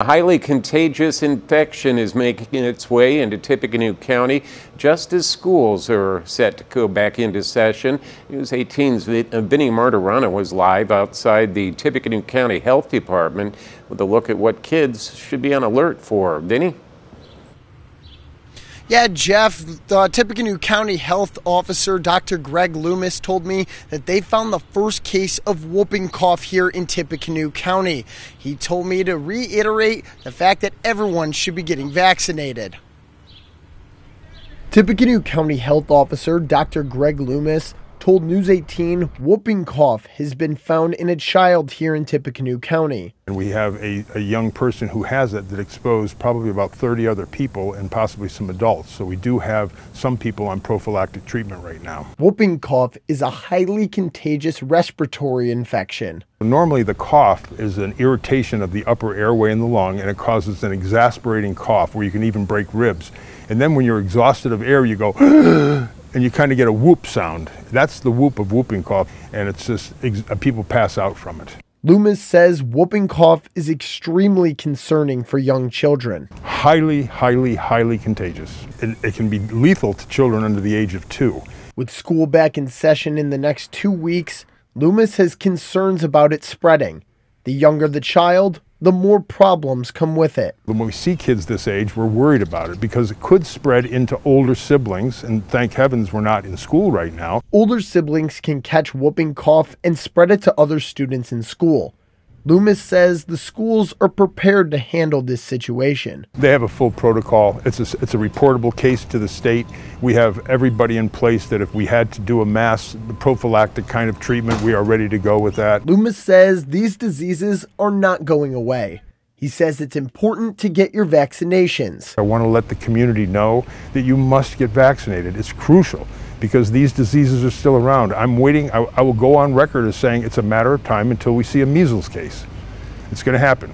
A highly contagious infection is making its way into Tippecanoe County just as schools are set to go back into session. News 18's uh, Vinny Martorano was live outside the Tippecanoe County Health Department with a look at what kids should be on alert for. Vinny? Yeah, Jeff, the Tippecanoe County Health Officer Dr. Greg Loomis told me that they found the first case of whooping cough here in Tippecanoe County. He told me to reiterate the fact that everyone should be getting vaccinated. Tippecanoe County Health Officer Dr. Greg Loomis told News 18 whooping cough has been found in a child here in Tippecanoe County. And we have a, a, young person who has it that exposed probably about 30 other people and possibly some adults. So we do have some people on prophylactic treatment right now. Whooping cough is a highly contagious respiratory infection. Normally the cough is an irritation of the upper airway in the lung and it causes an exasperating cough where you can even break ribs. And then when you're exhausted of air, you go and you kind of get a whoop sound. That's the whoop of whooping cough, and it's just uh, people pass out from it. Loomis says whooping cough is extremely concerning for young children. Highly, highly, highly contagious. It, it can be lethal to children under the age of two. With school back in session in the next two weeks, Loomis has concerns about it spreading. The younger the child, the more problems come with it. When we see kids this age, we're worried about it because it could spread into older siblings, and thank heavens we're not in school right now. Older siblings can catch whooping cough and spread it to other students in school. Loomis says the schools are prepared to handle this situation. They have a full protocol. It's a, it's a reportable case to the state. We have everybody in place that if we had to do a mass prophylactic kind of treatment, we are ready to go with that. Loomis says these diseases are not going away. He says it's important to get your vaccinations. I want to let the community know that you must get vaccinated. It's crucial because these diseases are still around. I'm waiting, I, I will go on record as saying it's a matter of time until we see a measles case. It's going to happen.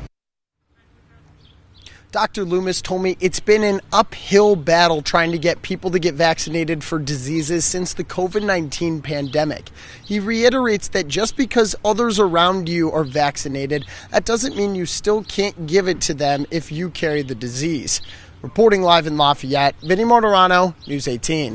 Dr. Loomis told me it's been an uphill battle trying to get people to get vaccinated for diseases since the COVID 19 pandemic. He reiterates that just because others around you are vaccinated, that doesn't mean you still can't give it to them if you carry the disease. Reporting live in Lafayette, Vinny Martorano, News 18.